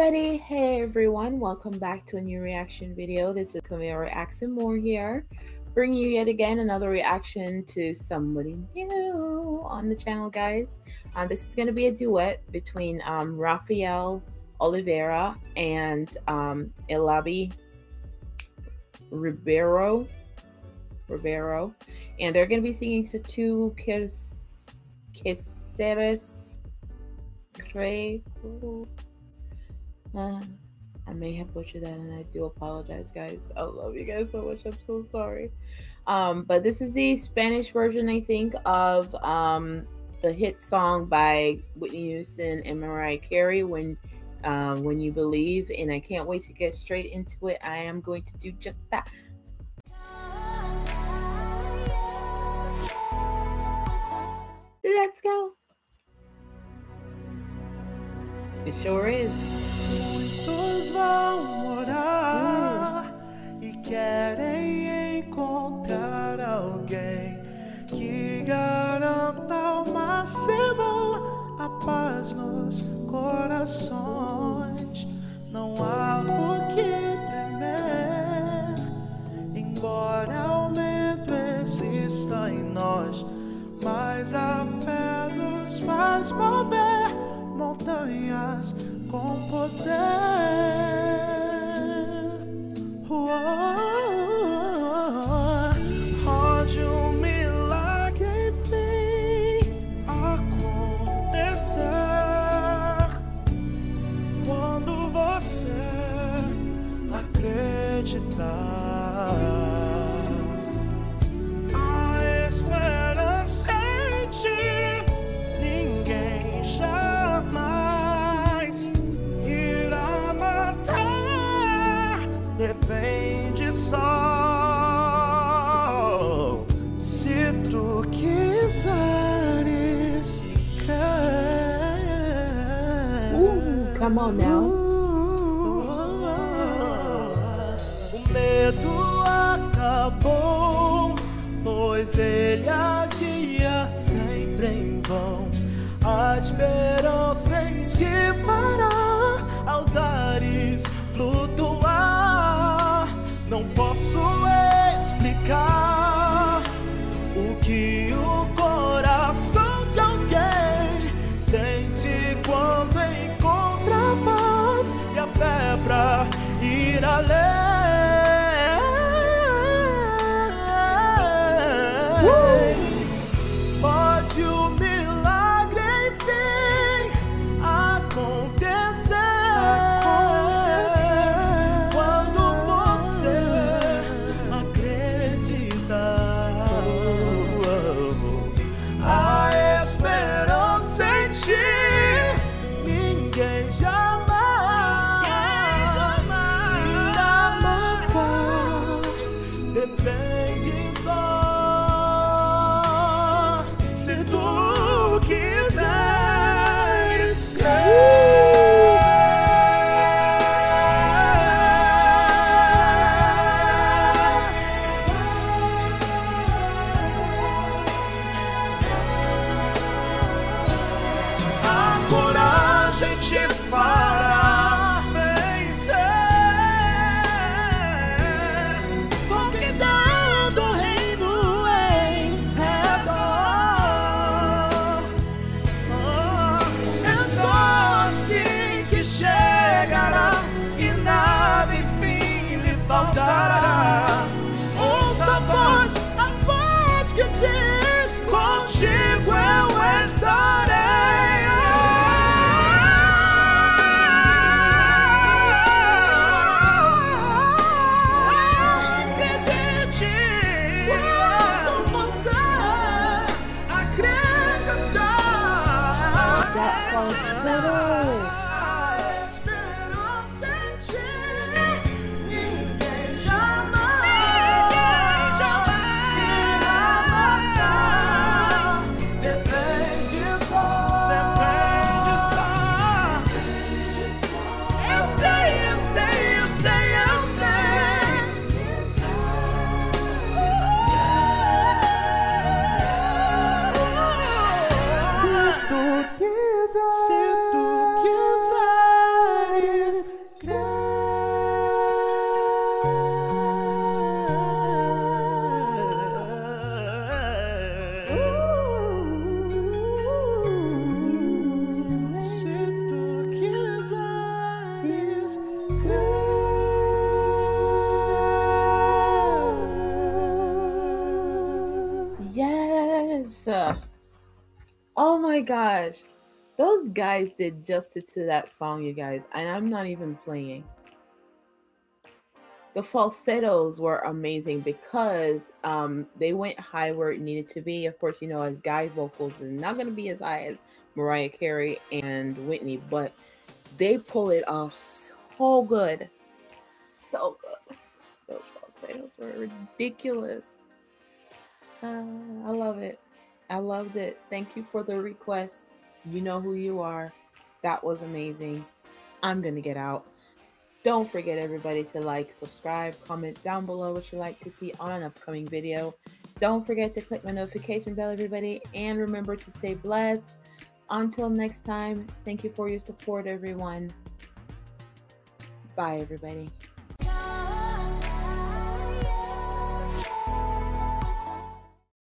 everybody, hey everyone, welcome back to a new reaction video. This is Camille Reacts More here, bringing you yet again another reaction to somebody new on the channel, guys. Uh, this is going to be a duet between um, Rafael Oliveira and um, Eliaby Ribeiro, Ribeiro, and they're going to be singing two Queseres Creo. Uh, I may have butchered that, and I do apologize, guys. I love you guys so much. I'm so sorry. Um, but this is the Spanish version, I think, of um, the hit song by Whitney Houston and Mariah Carey, "When uh, When You Believe." And I can't wait to get straight into it. I am going to do just that. Let's go. It sure is. Muitos vão morar e querem encontrar alguém que garanta ao máximo a paz nos corações. Não há o que temer, embora o medo exista em nós, mas a fé nos faz mover montanhas com poder. Oh, um milagre vem acontecer quando você acreditar. Come on now. o medo our love. Ir além. my gosh. Those guys did justice to that song, you guys. And I'm not even playing. The falsettos were amazing because um, they went high where it needed to be. Of course, you know, as guy vocals is not going to be as high as Mariah Carey and Whitney, but they pull it off so good. So good. Those falsettos were ridiculous. Uh, I love it. I loved it. Thank you for the request. You know who you are. That was amazing. I'm going to get out. Don't forget, everybody, to like, subscribe, comment down below what you'd like to see on an upcoming video. Don't forget to click my notification bell, everybody, and remember to stay blessed. Until next time, thank you for your support, everyone. Bye, everybody.